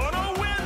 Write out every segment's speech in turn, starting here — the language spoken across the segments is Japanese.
gonna win!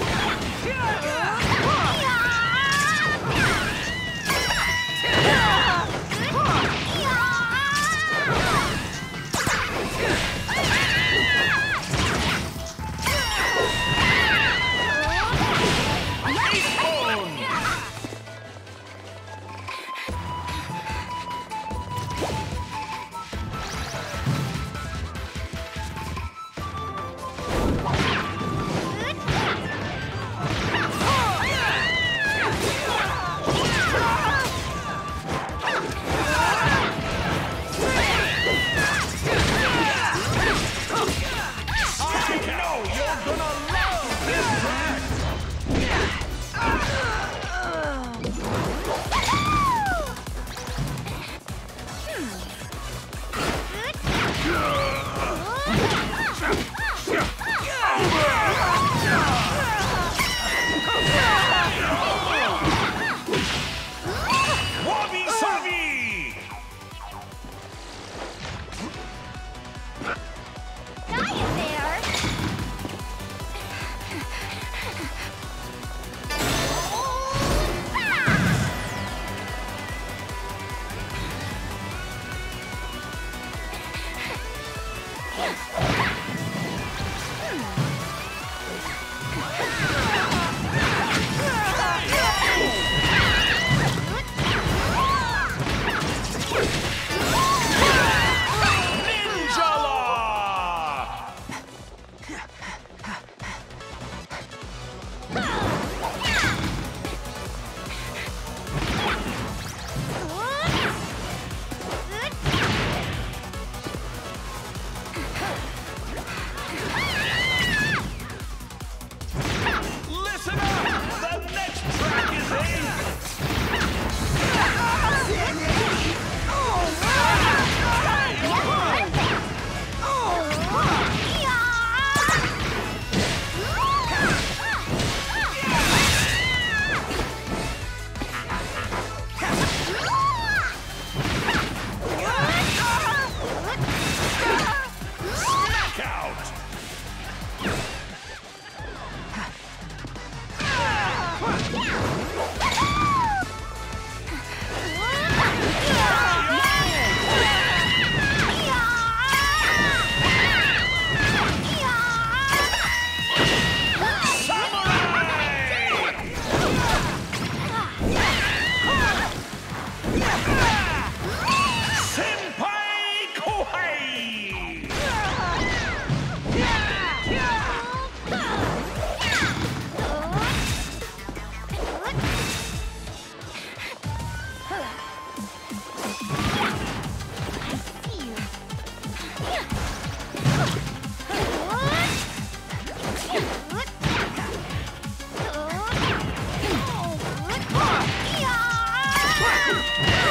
Yeah. Yeah!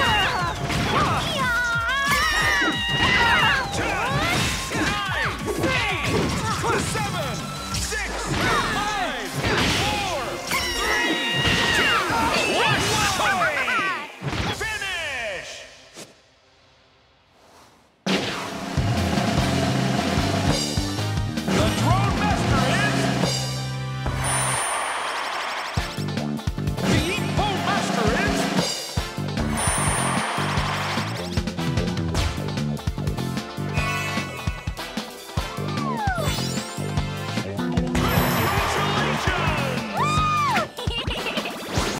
Plus seven, six, five.